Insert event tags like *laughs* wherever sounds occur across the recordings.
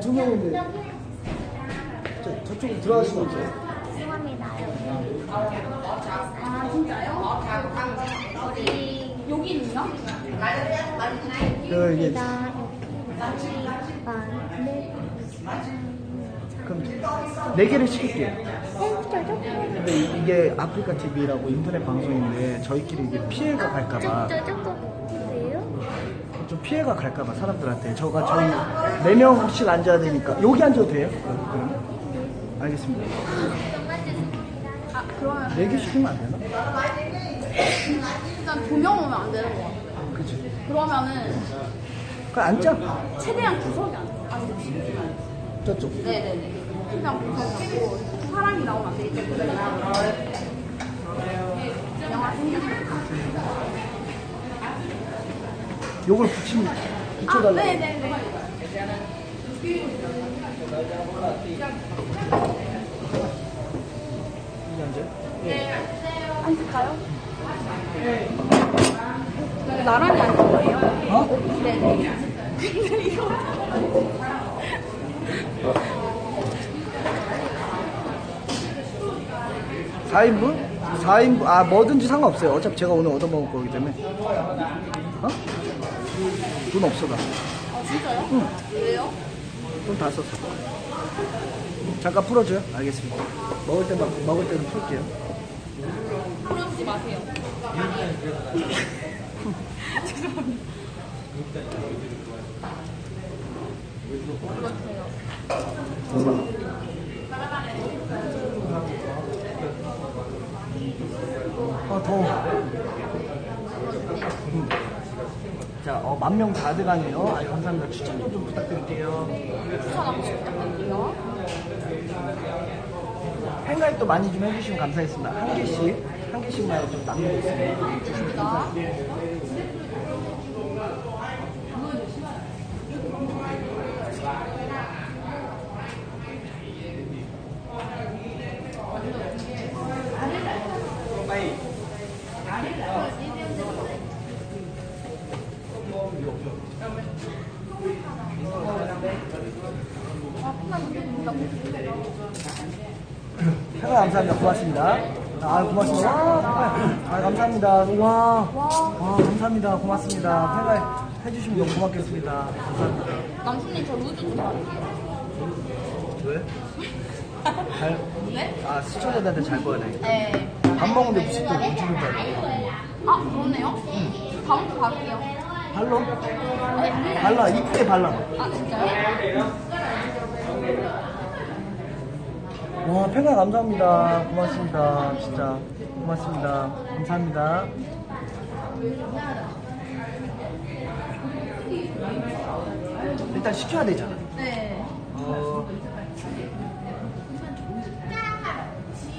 두 명인데 저, 저쪽으로 들어가시면 어때요? 죄송합니다. 아 진짜요? 우리 여기 있나? 그, 이게 나 네. 그럼 네 개를 시킬게요. 근데 이- 이게 아프리카 TV라고 인터넷 방송인데 저희끼리 이게 피해가 갈까봐 쪼쪼쪼. 좀 피해가 갈까봐 사람들한테 저가 저희 네 명씩 앉아야 되니까 여기 앉아도 돼요? 그럼 알겠습니다. 아 그러면 네개 시키면 안 되나? 일단 두 명 오면 안 되는 거 같아요. 그치. 그러면은 그럼 앉자. 최대한 구석이 안 앉읍시다. 저쪽. 네네네. 최대한 구석이고 두 사람이 나오면 안 되겠죠. 영화 생겼어요. 요걸 붙이면 아, 붙여달라고. 네네네. 여기 앉아요? 앉을까요? 나란히 앉을 거예요? 어? 네네. 근데 이거 4인분? 4인분, 아, 뭐든지 상관없어요. 어차피 제가 오늘 얻어먹을 거기 때문에. 어? 돈 없어, 나. 아 진짜요? 응. 왜요? 돈 다 썼어. 잠깐 풀어줘요? 알겠습니다. 먹을 때만, 먹을 때는 풀게요. 그러지 마세요. 죄송합니다. 아, 더워. 음. 자, 어, 만명다 돼가네요. 아, 감사합니다. 추천 좀, 좀 부탁드릴게요. 추천하고 싶다고요? 팬가입도 많이 좀 해주시면 감사하겠습니다. 한 개씩, 한 개씩만 좀 남겨주세요. 좋습니다. 아, 핀만 준다고. 팬가 감사합니다. 고맙습니다. 아, 고맙습니다. 와, 아, 감사합니다. 와, 와, 감사합니다. 고맙습니다. 팬가 해주시면 너무 고맙겠습니다. 감사합니다. 남순님 저 루즈 좀 받을게요. 왜? 잘, 네? 아, 시청자들한테 잘 보여야 되니까. 네. 밥 먹는데 무슨 또 우주를 봐야 돼? 아, 그러네요? 다음부터 받을게요. 발로? 네? 발라, 이쁘게 발라. 아, 진짜요? 와, 팬가 감사합니다. 고맙습니다. 진짜. 고맙습니다. 감사합니다. 일단 시켜야 되잖아. 네. 어,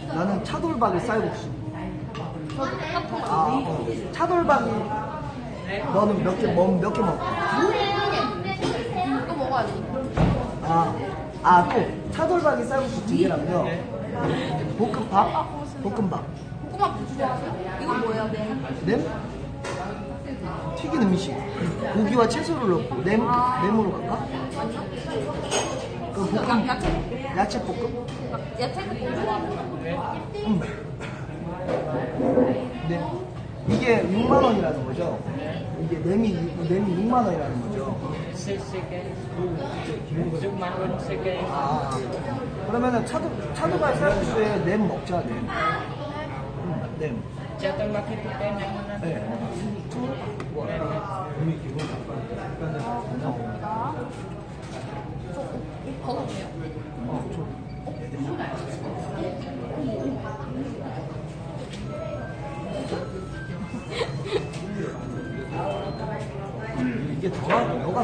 나는 차돌박이 쌀국수. 아, 어. 차돌박이 너는 몇 개, 뭐, 몇개 먹어? 또 먹어야 돼. 아, 아, 또 차돌박이 쌀국수 두 개랑요. 볶음밥? 볶음밥. 볶음밥 좋아하세요? 이거 뭐예요, 네? 냄? 튀긴 음식. 고기와 채소를 넣고 냄, 냄으로 갈까? 아니요? 그럼 야, 볶음, 야채? 야채 볶음? 야채 볶음 좋아하세요? 음. 네. 이게 6만 원이라는 거죠? 이게 넴이, 넴이 6만 원이라는 거죠? 아, 그러면은 차도, 차돌박 쌀국수에 넴 먹자, 넴. 음, 넴. 네. two, one. 감사합니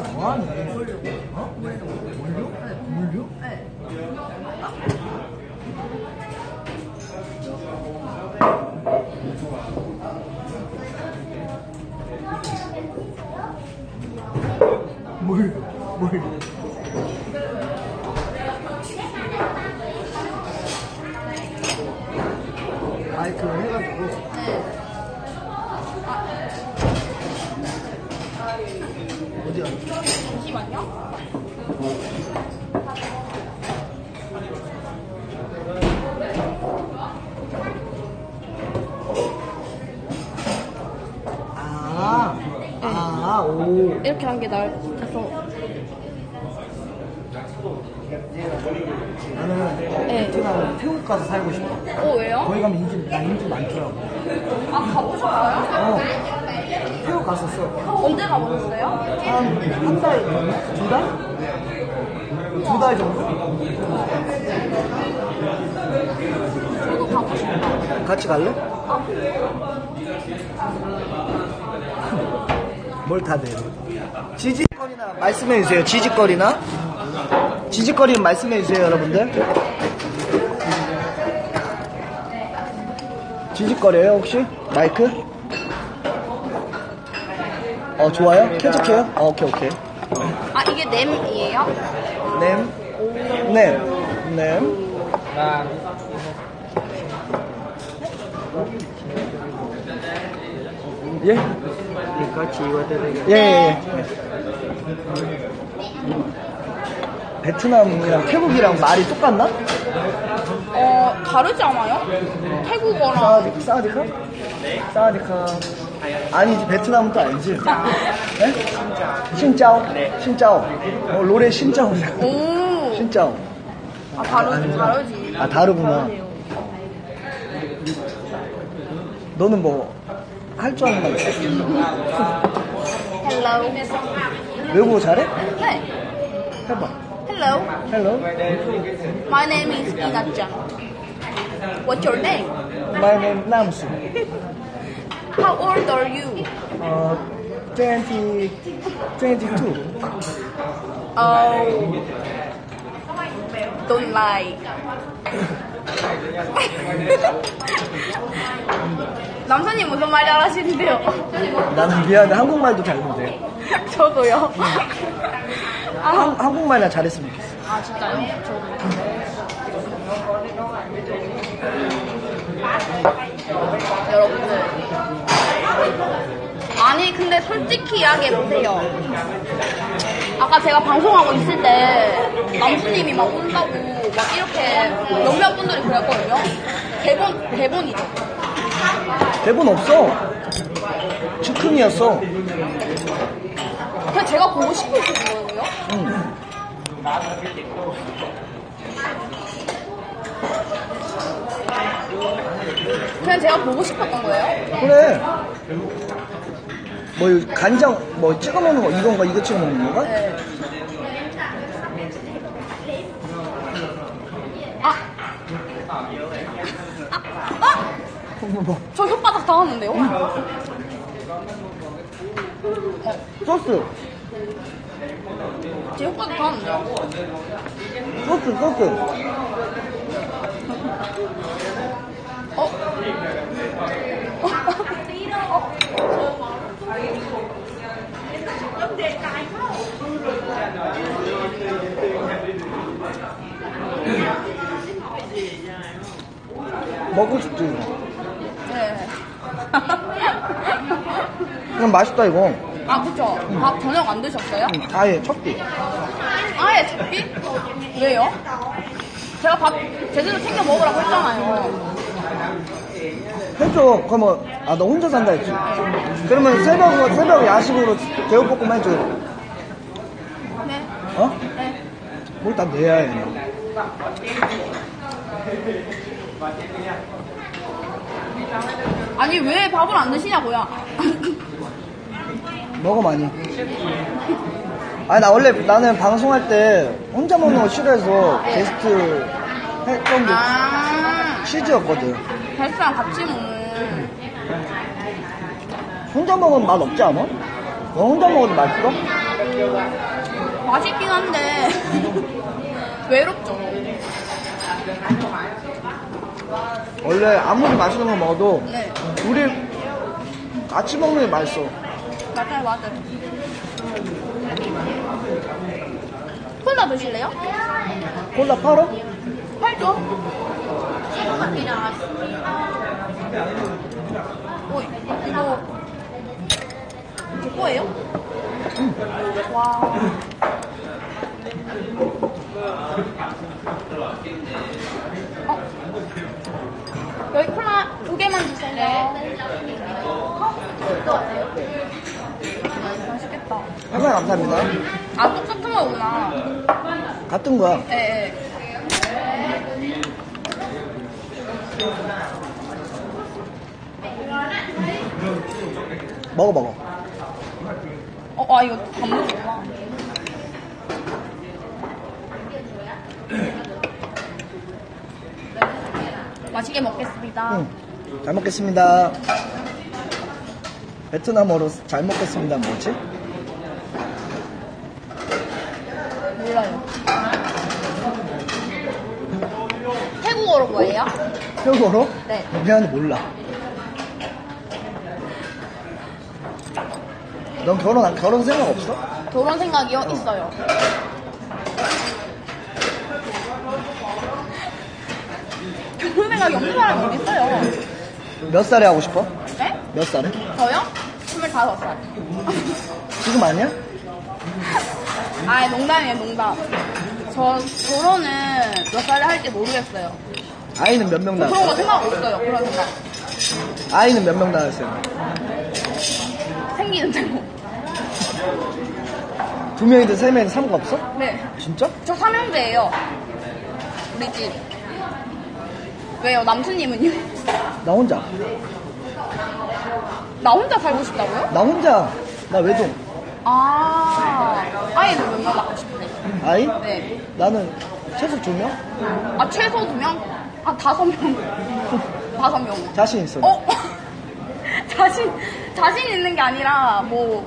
더하네. 너가 더하네. 어? 물류? 물류? 네. 물, 물. 마이크를 해가지고. 네. 어디야? 잠시만요. 오. 이렇게 한 게 나을 것 같아서. 나는 네. 베트남 태국 가서 살고 싶어. 어, 왜요? 거기 가면 인기, 나 인기 많더라고. 아, 가보셨어요? 어. 태국 갔었어. 언제 가보셨어요? 한, 한 달, 두 달? 두 달 정도? 저도 가고 싶어요. 같이 갈래? 뭘다 내? 지직거리나 말씀해 주세요. 지직거리나? 지직거리면 말씀해 주세요, 여러분들. 지직거려요, 혹시? 마이크? 어, 좋아요? 쾌적해요? 어, 오케이, 오케이. 아, 이게 냄이에요? 냄, 냄, 냄. 예? 예, 예, 예. 베트남이랑 태국이랑 말이 똑같나? 어, 다르지 않아요? 태국어랑. 사와디, 사와디카? 사와디카. 아니지, 베트남은 또 알지? *laughs* 네? 신짜오? 신짜오. 어, 노래 신짜오. 오. 신짜오. 아, 다르지, 다르지. 아, 다르구나. 너는 뭐, 할 줄 아는 거 있어? Hello. 외국어 잘해? 네. 해봐. Hello. Hello. My name is Ina-chan. What's your name? My name 남수. How old are you? 어, 20, 22. Oh. Don't lie. *laughs* 남편님 무슨 말 잘하시는데요? 나는 미안해. 한국말도 잘 못해. *laughs* 저도요. 아, 한, 한국말이나 잘했으면 좋겠어. 아 진짜요? 저도. 여러분들. 아니 근데 솔직히 이야기해보세요. 아까 제가 방송하고 있을 때 남수님이 막 온다고 막 이렇게 몇몇 분들이 그랬거든요. 대본, 대본이죠. 대본 없어. 즉흥이었어. 그냥 제가 보고 싶어서 그거예요. 응. 그냥 제가 보고 싶었던 거예요. 그래. 뭐, 간장, 뭐, 찍어 먹는 거, 이건가, 이거 찍어 먹는 건가? 네. 아! 뭐, 저 혓바닥 닿았는데요? 소스, 제 혓바닥 닿았는데요? 소스, 소스. 어? 먹고 싶지. 네. 그냥 맛있다, 이거. 아, 그쵸. 밥 저녁 안 드셨어요? 응, 아예, 첫끼. 아예 잡기? 왜요? 제가 밥 제대로 챙겨 먹으라고 했잖아요. 해줘. 그러면, 아, 너 혼자 산다 했지. 그러면 새벽, 새벽 야식으로 제육볶음 해줘. 네. 어? 네. 뭘다 내야 해. 아니, 왜 밥을 안 드시냐고요? 먹어, 많이. 아니, 나 원래, 나는 방송할 때 혼자 먹는 거 싫어해서 게스트 했던 게 아, 취지였거든. 뱃랑 같이 먹는. 혼자 먹으면 맛 없지 않아? 너 혼자 먹어도 맛있어? 맛있긴 한데, *laughs* 외롭죠. 원래 아무리 맛있는 거 먹어도 네. 둘이 같이 먹는 게 맛있어. 맞아요, 맞아요. 콜라 드실래요? 콜라 팔어? 팔죠. 어, 이거 제 거예요? 와. 개만 주세요. 어? 맛있겠다. 정말 감사합니다. 아, 똑같은 거구나. 같은 거야. 예, 예. 먹어, 먹어. 어, 아, 이거 밥 먹었구나. 맛있게 먹겠습니다. 응. 잘 먹겠습니다. 베트남어로 잘 먹겠습니다. 뭐지? 몰라요. 태국어로 뭐예요? 태국어로? 네. 미안해, 몰라. 넌 결혼, 안- 결혼 생각 없어? 결혼 생각이요? 있어요. 결혼 생각이 없는 사람이 어디 있어요? 몇 살에 하고 싶어? 네? 몇 살에? 저요? 25살. 지금 아니야? *laughs* 아, 농담이에요, 농담. 저 결혼은 몇 살에 할지 모르겠어요. 아이는 몇 명 그런 거 낳았어? 생각 없어요, 그런 생각. 아이는 몇 명 낳았어요? 생기는 대로. 두 명이든 세 명이든 상관없어? 네. 진짜? 저 삼형제예요. 우리 집. 왜요? 남수님은요? 나 혼자. 나 혼자 살고 싶다고요? 나 혼자. 나 외동. 아, 아이는 몇명 낳고 싶은데. 아이? 네. 나는 최소 두 명? 아, 최소 두 명? 아, 다섯 명. *laughs* 다섯 명. 자신 있어. 어? *laughs* 자신, 자신 있는 게 아니라, 뭐,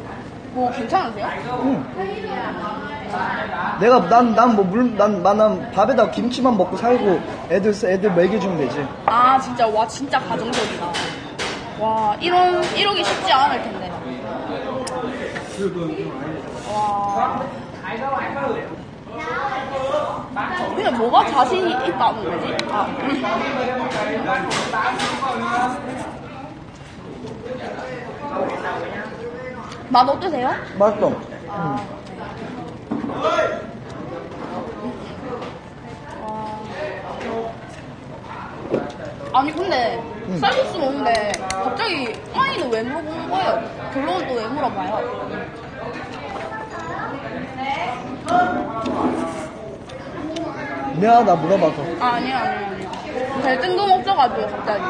뭐, 괜찮으세요? 응. 내가 난 난 뭐 물난 나는 밥에다 김치만 먹고 살고 애들 애들 먹여주면 되지. 아, 진짜, 와, 진짜 가정적이다. 와, 이런, 이러기 쉽지 않을 텐데. 와. 근데 뭐가 자신이 있다는 거지? 아, 음. 맛 어떠세요? 맛있어. 아, 아니 근데 응. 쌀국수 먹는데 갑자기 아이는 왜 물어보는 거예요? 결론은 또 왜 물어봐요? 미안하다 물어봐서. 아, 아니야 아니야 아니야 별 뜬금없어가지고 갑자기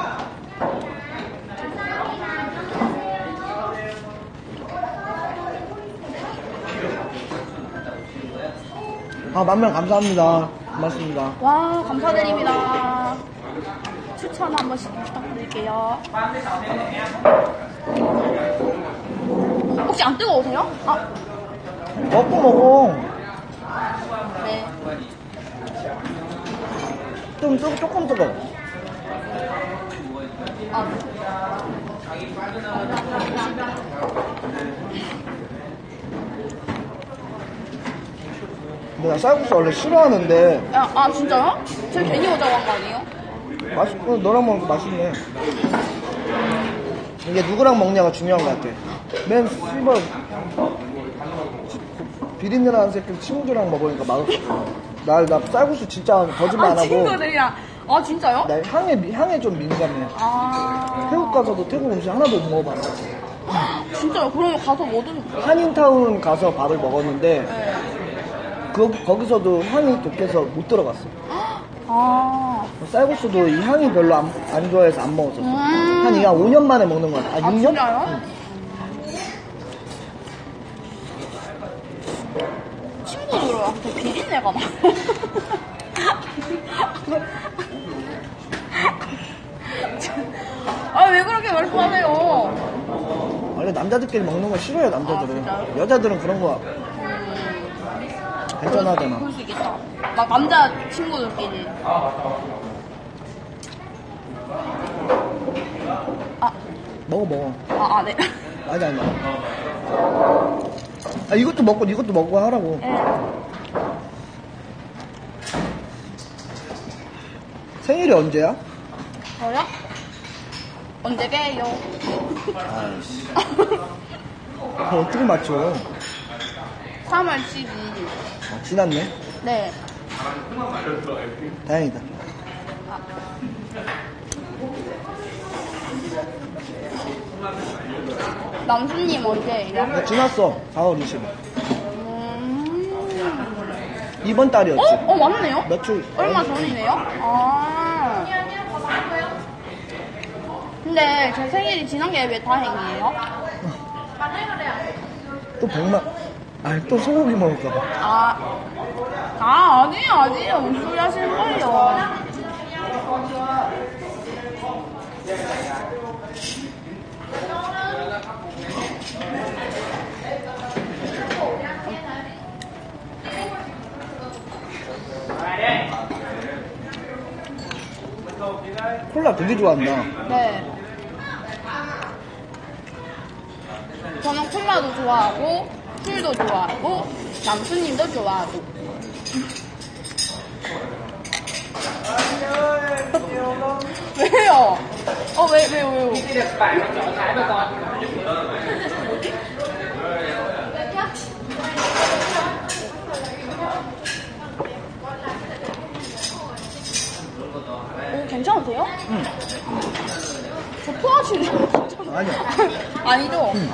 아 만명 감사합니다. 고맙습니다. 와 감사드립니다 추천 한 번씩 부탁드릴게요 혹시 안 뜨거우세요? 아, 먹고 먹어. 네좀 뜨, 조금 뜨거. 아, 나 쌀국수 원래 싫어하는데 야, 아 진짜요? 제가 괜히 오자고 한 거 아니에요? 맛있고 너랑 먹으니까 맛있네. 이게 누구랑 먹냐가 중요한 것 같아. 맨 씨발 비린내나는 새끼 친구들이랑 먹으니까 맛없어. 나, 나 쌀국수 진짜 거짓말 아안 하고 친구들이랑 아 진짜요? 나 향에 미- 향에 좀 민감해. 아 태국 가서도 태국 음식 하나도 못 먹어봤어. 진짜요? 그러면 가서 뭐 드세요? 한인타운 가서 밥을 먹었는데 네. 그, 거기서도 향이 독해서 못 들어갔어. 아 쌀국수도 이 향이 별로 안, 안 좋아해서 안 먹었었어. 음. 한한 5년 만에 먹는 것 같아. 아, 아, 6년? 진짜요? 응. 친구들한테 비린내가 나. *laughs* 아왜 그렇게 말씀하세요? 원래 남자들끼리 먹는 거 싫어요, 남자들은. 아? 여자들은 그런 거 괜찮아하잖아. 그럴 수 있겠다. 막 남자 친구들끼리. 아, 먹어, 먹어. 아, 아 네. 아니, 아니. 아, 이것도 먹고, 이것도 먹고 하라고. 네. 생일이 언제야? 저요? 언제 봬요? 아이씨. 그걸 어떻게 맞춰? 3월 12일. 아, 지났네. 네. 다행이다. 남수님 언제예요? 나 지났어. 4월 20일. 음... 이번 달이었지. 어? 어 맞네요? 며칠. 얼마 전이네요? 아. 근데 제 생일이 지난 게 왜 다행이에요? 또 백만. 아니, 또 소고기 먹을까봐. 아, 아 아니에요 아니에요 무슨 소리 하시는 거예요? 콜라 되게 좋아한다. 네. 저는 콜라도 좋아하고 술도 좋아하고 남수님도 좋아하고. 왜요? 어, 왜, 왜요, 왜요? 오, 괜찮으세요? 응. 저 토하시는 거 아니야. 아니죠? 응.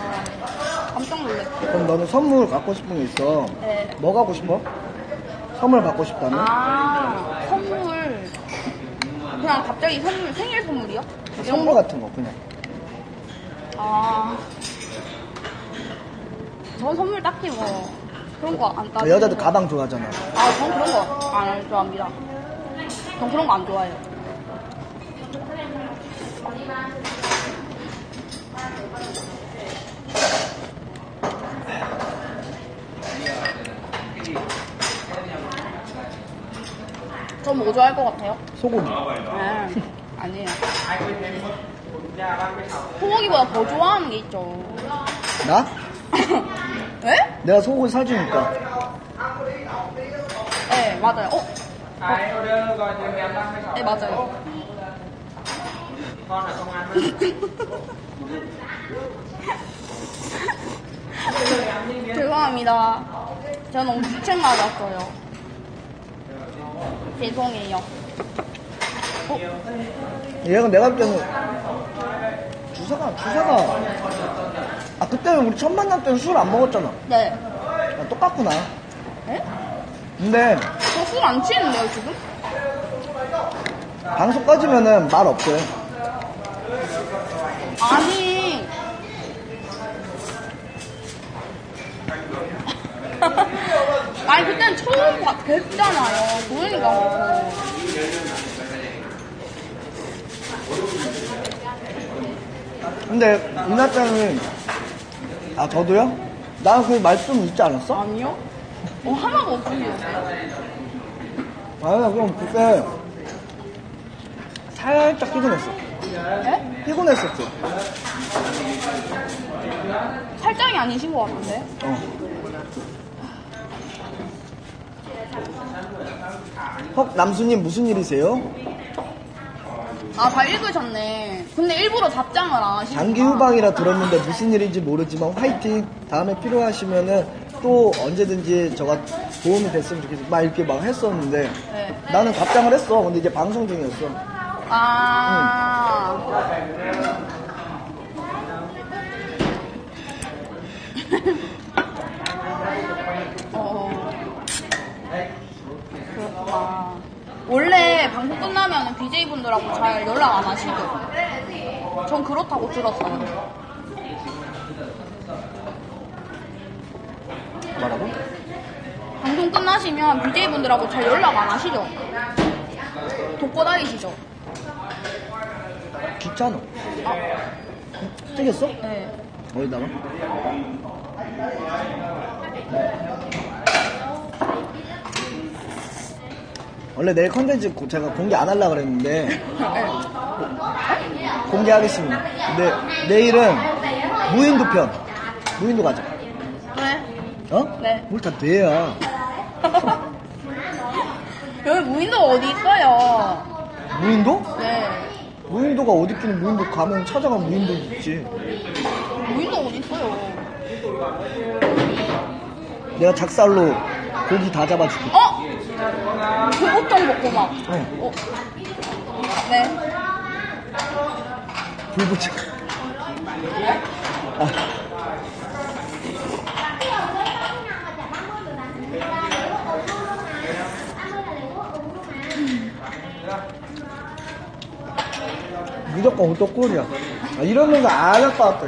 아, 깜짝 놀랐어요. 그럼 너는 선물 갖고 싶은 게 있어. 네. 뭐 갖고 싶어? 선물 받고 싶다면? 아, 선물. 그냥 갑자기 선물, 생일 선물이요? 이런 선물 거? 같은 거, 그냥. 아. 저 선물 딱히 뭐, 그런 거 안 따지고. 여자들 가방 좋아하잖아. 아, 전 그런 거 안 좋아합니다. 전 그런 거 안 좋아해요. 전 뭐 좋아할 것 같아요? 소고기. 아, 아니에요. 소고기보다 더 좋아하는 게 있죠. 나? *laughs* 네? 내가 소고기 사주니까. 네, 맞아요. 어? 네, 맞아요. *laughs* 죄송합니다. 제가 너무 주책 맞았어요. 죄송해요. 얘가 내가 볼 때는 주사가, 주사가. 아, 그때는 우리 첫 만남 때는 술 안 먹었잖아. 네. 아, 똑같구나. 네? 근데 저 술 안 취했는데요, 지금? 방송 꺼지면은 말 없어요. 아니. 처음 봐- 뵀잖아요. 그러니까. 근데 때는 아 저도요? 나는 그 말씀 있지 않았어? 아니요? 어, 하나도 없으시는데요? 아니야 그럼 그때 살짝 피곤했어. 네? 피곤했었어. 살짝이 아니신 것 같은데? 어. 헉 남수님 무슨 일이세요? 아, 다 읽으셨네. 근데 일부러 답장을 안 하시고. 장기 후방이라 들었는데 무슨 일인지 모르지만 화이팅. 다음에 필요하시면은 또 언제든지 저가 도움이 됐으면 좋겠어. 막 이렇게 막 했었는데 네. 나는 답장을 했어. 근데 이제 방송 중이었어. 아. *laughs* 그렇구나. 원래 방송 끝나면 BJ분들하고 잘 연락 안 하시죠? 전 그렇다고 들었어요. 뭐라고? 방송 끝나시면 BJ분들하고 잘 연락 안 하시죠? 돕고 다니시죠? 귀찮아. 아, 찍었어? 네. 어디다가? 원래 내일 컨텐츠 고- 제가 공개 안 하려고 그랬는데 공개하겠습니다. 근데 내일은 무인도 편. 무인도 가자. 네. 어? 네. 우리 다 돼야. *laughs* 여기 무인도가 어디 있어요? 무인도? 네. 무인도가 어디 있긴 무인도 가면 찾아가면 무인도 있지. 무인도 어디 있어요? 내가 작살로 고기 다 잡아줄게. 어? 그 옷장 벗고 막. 어. 어. 네. 불붙이. 무조건 오토꿀이야. 아, 이러는 거 안 할 것 같아.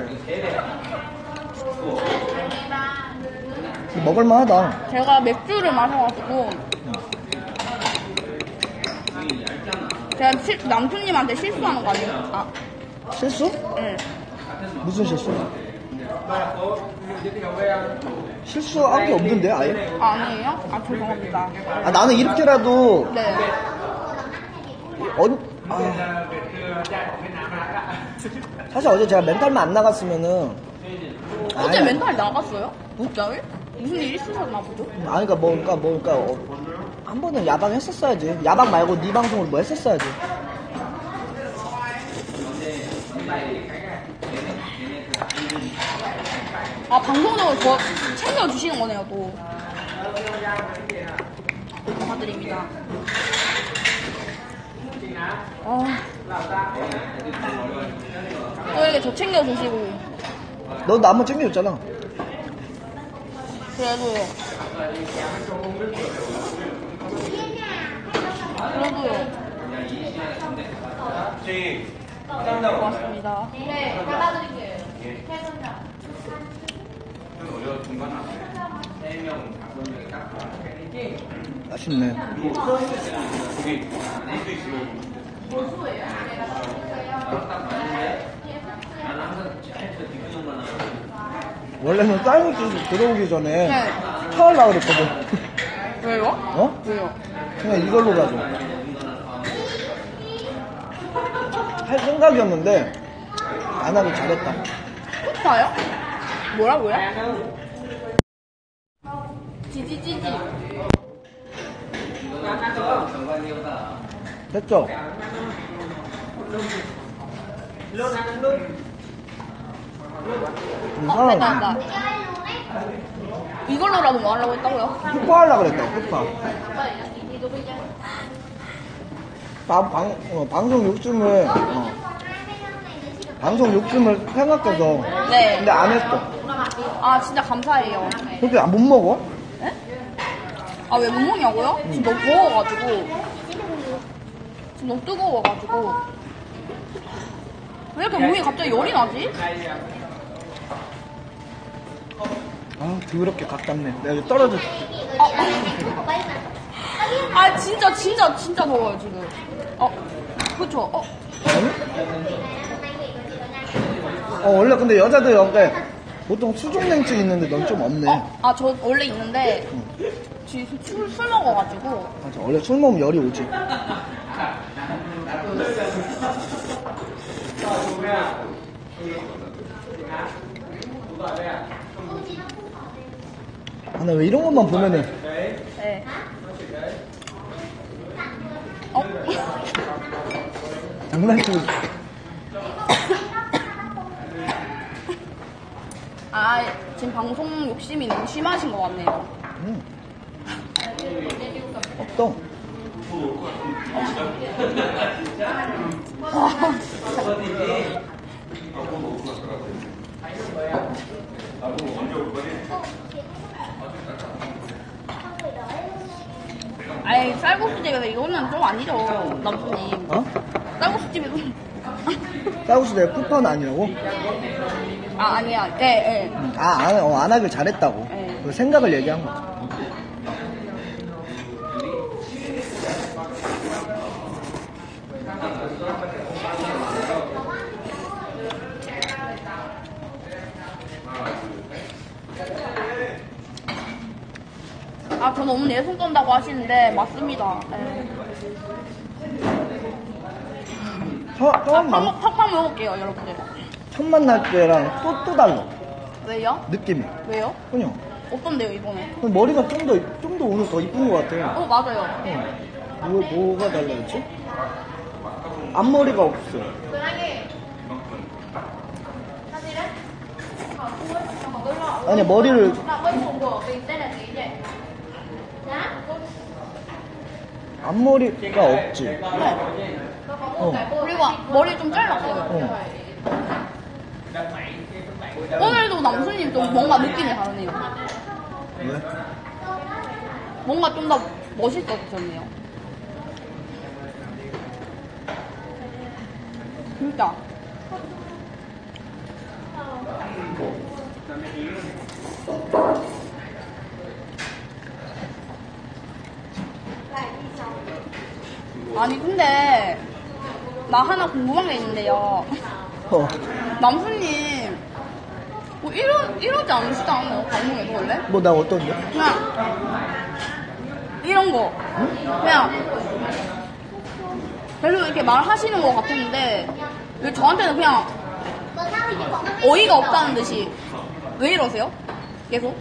먹을만 하다. 제가 맥주를 마셔가지고 제가 실- 남편님한테 실수하는 거 아니에요? 아, 실수? 네. 무슨 실수? 실수한 게 없는데, 아예? 아, 아니에요? 아, 죄송합니다. 아, 나는 이렇게라도, 네. 어, 아. 사실 어제 제가 멘탈만 안 나갔으면은. 어제 아니, 멘탈 나갔어요? 진짜요? 무슨 일 있으셨나 보죠? 아니, 그니까 뭐, 그니까 뭐, 그니까, 어, 한 번은 야방 했었어야지. 야방 말고 네 방송으로 뭐 했었어야지. 아, 방송적으로 저 챙겨주시는 거네요, 또. 감사드립니다. 아. 또 이렇게 저 챙겨주시고. 너 나무 챙겨줬잖아. 그래도 요. 그래도요. 고맙습니다. 네, 받아드릴게요. 맛있네. 원래는 쌀국수 들어오기 전에 네. 사하려고 그랬거든. 왜요? 어? 왜요? 그냥 이걸로 가져. 할 생각이었는데 안 하길 잘했다. 쿠파요? 뭐라고요? 지지지지. 됐죠? 음, 어, 됐다, 됐다. 이걸로라도 뭐 하려고 했다고요? 흑파하려고 그랬다, 흑파. 방, 방, 어, 방송 욕심을, 어, 방송 욕심을 생각해서. 네. 근데 안 했어. 아, 진짜 감사해요. 그렇게 안 못 먹어? 아, 왜 못 먹냐고요? 지금 너무 더워가지고. 지금 너무 뜨거워가지고. 왜 이렇게 몸이 갑자기 열이 나지? 아, 더럽게 가깝네. 내가 여기 떨어져. 아, 아, 진짜, 진짜, 진짜 더워요, 지금. 어, 그쵸? 어, 어, 원래 근데 여자들 여기 보통 수족냉증 있는데 넌 좀 없네. 어, 아, 저 원래 있는데, 지금 술, 술 먹어가지고. 맞아, 원래 술 먹으면 열이 오지. 아, 나 왜 이런 것만 보면은 네. 어? 장난치고. 아, 지금 방송 욕심이 너무 심하신 것 같네요. 음. 어떤? 아 이, 쌀국수 집에서 이거는 좀 아니죠, 남수님. 어? 쌀국수 집에서. 쌀국수 내가 쿠파는 아니라고? 아, 아니야. 예, 예. 음, 아, 안, 어, 안 하길 잘했다고. 네. 그 생각을 얘기한 거지. 아, 저 너무 내손 떤다고 하시는데, 맞습니다. 예. 처, 아, 처음, 만, 팍, 팍팍 먹을게요, 여러분들. 첫 만날 때랑 또, 또 달라. 왜요? 느낌이. 왜요? 그냥. 어떤데요, 이번에? 머리가 좀 더, 좀 더 오늘 더 이쁜 것 같아. 어, 맞아요. 뭐, 뭐가 달라졌지? 앞머리가 없어. 아니, 머리를, 앞머리가 없지. 어. 그리고 머리 좀 잘랐어요. 어. 오늘도 남순님 좀 뭔가 느낌이 다르네요. 왜? 뭔가 좀 더 멋있어졌네요. 진짜. 아니 근데 나 하나 궁금한 게 있는데요. 어. 남순님 뭐 이러 이러지 않으시지 않나요? 방송에서 원래? 뭐 나 어떤데? 그냥 이런 거 그냥 별로 이렇게 말하시는 것 같았는데 왜 저한테는 그냥 어이가 없다는 듯이 왜 이러세요? 계속?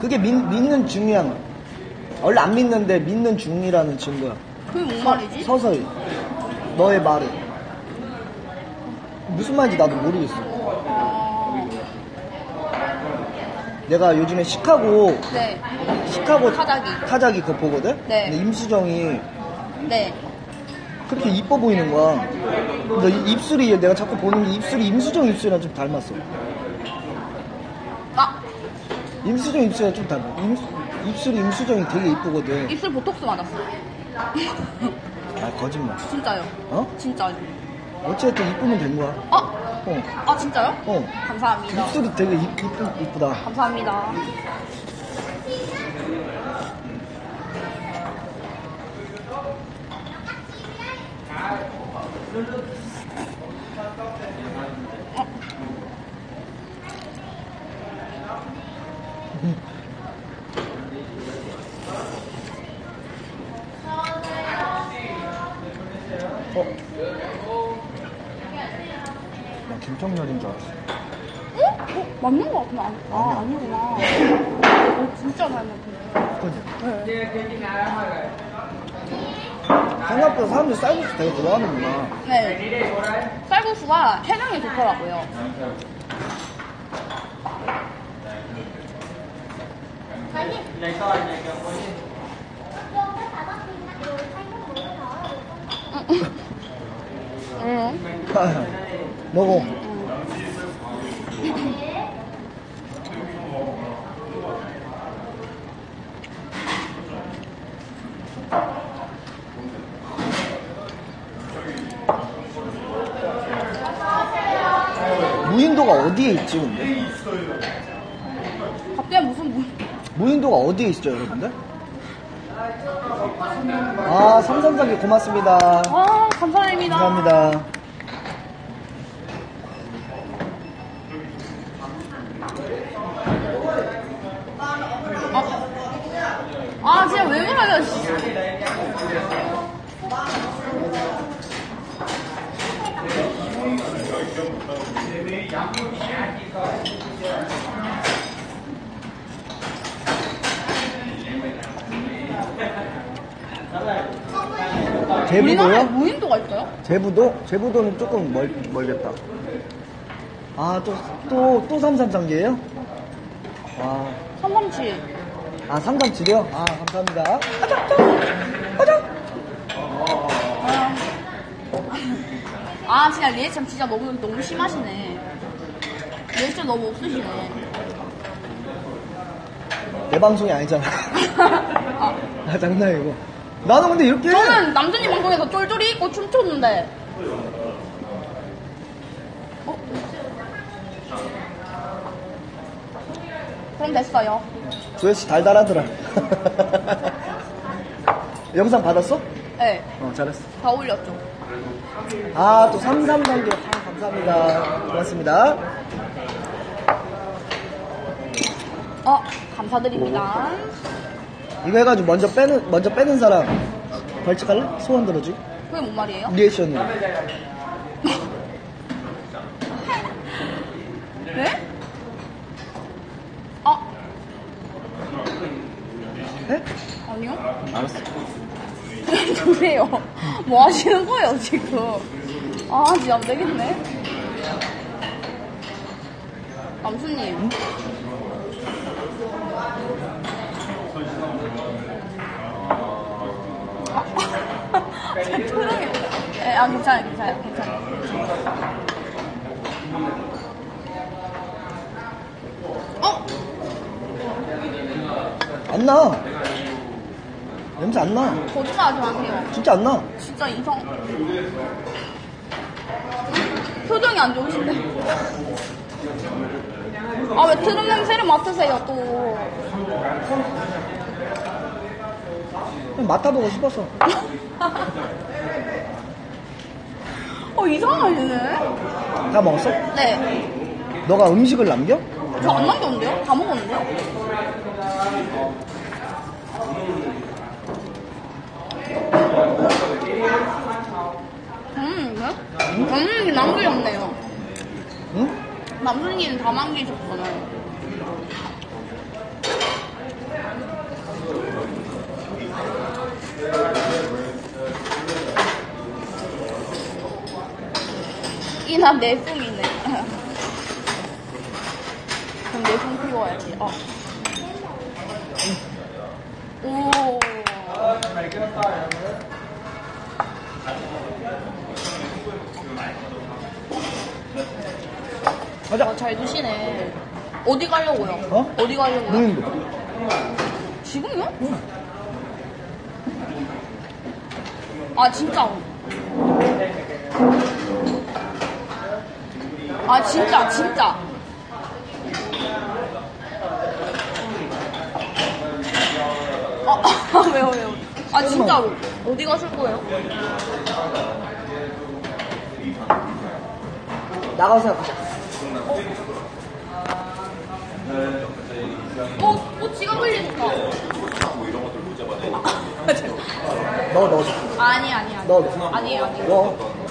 그게 믿, 믿는 중이야. 원래 안 믿는데 믿는 중이라는 증거야. 그게 뭔 말이지? 서서히. 너의 말을. 무슨 말인지 나도 모르겠어. 아, 내가 요즘에 시카고, 네, 시카고 타자기. 타자기 그거 보거든? 네. 근데 임수정이 네. 그렇게 이뻐 보이는 거야. 근데 이 입술이 내가 자꾸 보는 게 입술이 임수정 입술이랑 좀 닮았어. 아 임수정 입술이랑 좀 닮아. 임, 입술이 임수정이 되게 이쁘거든. 입술 보톡스 맞았어요. 아, 거짓말. 진짜요? 어? 진짜요? 어쨌든 이쁘면 된 거야. 아, 어. 아 진짜요? 어. 감사합니다. 입술이 되게 이, 이쁘, 이쁘다. 감사합니다. 어? 나 김청렬인 줄 알았어. 어? 어? 맞는 거 같은데? 아니, 아, 아니구나. 어, 진짜 닮았네. 그지? 생각보다 사람들이 쌀국수 되게 좋아하는구나. 네. 쌀국수가 해장에 좋더라고요. 응. 먹어. *laughs* 무인도가 어디에 있지, 근데? 갑자기 무슨 무... 무인도가 어디에 있죠, 여러분들? 아, 삼삼삼기 고맙습니다. 아, 감사합니다. 감사합니다. 아, 진짜 왜 그래요, 씨. 우리나라에 제부도요? 무인도가 있어요? 제부도? 제부도는 조금 멀, 멀겠다. 아, 또, 또, 또 삼삼삼기예요 와. 337. 아, 삼삼칠이요? 아, 감사합니다. 아, 진짜 리액션 진짜 너무, 너무 심하시네. 리액션 너무 없으시네. 내 방송이 아니잖아. *laughs* 아, 아, 장난이고. 나는 근데 이렇게. 저는 남준이 방송에서 쫄쫄이 입고 춤췄는데. 어? 그럼 됐어요. 조회씨 달달하더라. *laughs* 영상 받았어? 네, 어, 잘했어. 다 올렸죠. 아, 또 삼삼삼기. 아, 감사합니다. 고맙습니다. 어, 감사드립니다. 이거 해가지고 먼저 빼는, 먼저 빼는 사람 벌칙 할래? 소원 들어주기? 그게 뭔 말이에요? 리액션으로. *laughs* 네? 아, 해? 아니요? 알았어. *laughs* 주세요. 뭐 하시는 거예요, 지금? 아, 진짜 안 되겠네. 남수님. 제 표정이, 에? 네, 아, 괜찮아요, 괜찮아요, 괜찮아요. 어? 안 나. 냄새 안 나. 거짓말하지 마세요. 진짜 안 나. 진짜 이상. 표정이 안 좋으신데. 아, 왜 트름 냄새를 맡으세요, 또. 맡아보고 싶었어. *laughs* 어, 이상하시네? 다 먹었어? 네. 너가 음식을 남겨? 저 안 남겼는데요? 다 먹었는데요? 음, 네? 남순이 남기셨네요. 응? 남순이는 다 남기셨잖아요. 나 내숭이네. 그럼 내숭 피워야지. 어. 오. 가자. 어, 잘 드시네. 어디 가려고요? 어? 어디 가려고요? 무인도. 지금요? 아 진짜. 아 진짜 진짜. 아 *laughs* 왜요 왜요? 아 진짜로 어디 가실 거예요? 나가서 가자. 어, 어 지갑 흘리니까. 넣어, 넣어. 아니 아니 아니. 넣어, 넣어. 아니에요 아니에요. 넣어.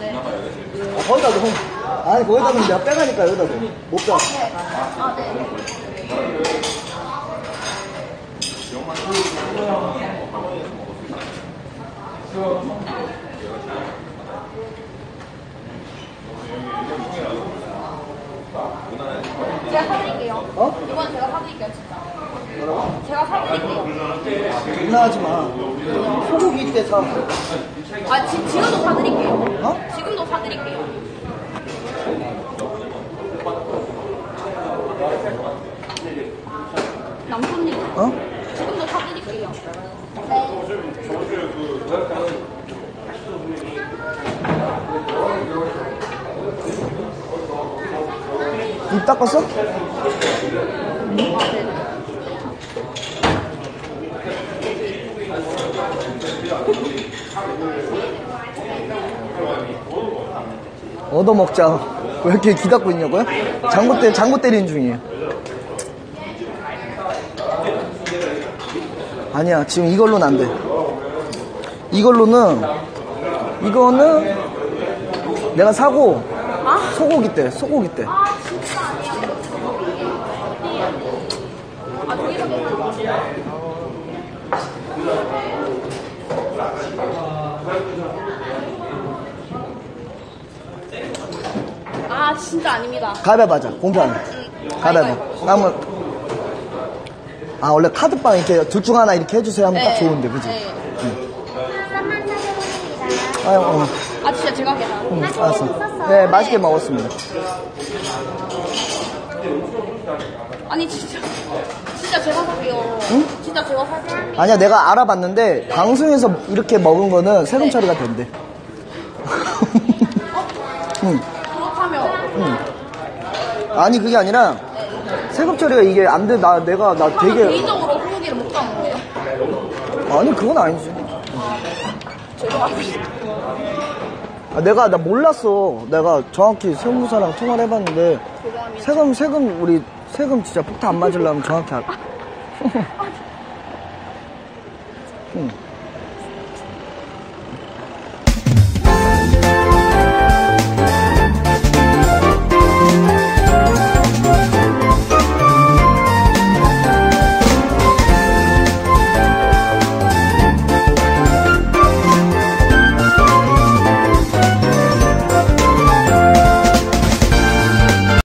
네. 아, 거기다 넣어. 아니, 거기다 넣으면 내가 빼가니까 여기다 넣어. 못 빼. 아 네. 제가 사드릴게요. 어? 이건 제가 사드릴게요. 뭐라고? 제가 사드릴게요. 장난하지 마. 소고기 때 사. 아, 지, 지금도 사드릴게요. 어? 지금도 사드릴게요. 남편님, 어? 지금도 사드릴게요. 입 닦았어? 아, 얻어먹자. 왜 이렇게 귀 닫고 있냐고요? 장구 때, 장구 때리는 중이에요. 아니야, 지금 이걸로는 안 돼. 이걸로는, 이거는 내가 사고, 소고기 때, 소고기 때. 아, 진짜 아니야. 아, 저기 사드릴게요. 아, 진짜 아닙니다. 가위바위보 하자, 공평하게. 가위바위보. 그러면, 아, 원래 카드빵 이렇게 둘 중 하나 이렇게 해주세요 하면 딱 좋은데, 그지? 네. 아유, 어. 아, 진짜 제가 계산. 응, 알았어. 네, 맛있게 먹었습니다. 아니, 진짜. 진짜 제가 살게요. 응? 진짜 제가 살게요. 아니야, 내가 알아봤는데, 방송에서 이렇게 먹은 거는 세금 처리가 된대. *laughs* 응, 그렇다면. 응. 아니, 그게 아니라, 세금 처리가 이게 안 돼. 나, 내가, 나 되게. 개인적으로 소고기를 못 가는 거예요? 아니, 그건 아니지. 죄송합니다. 아, 내가, 나 몰랐어. 내가 정확히 세무사랑 통화를 해봤는데, 죄송합니다. 세금, 세금, 우리, 세금 진짜 폭탄 안 맞으려면 정확히 알. 응.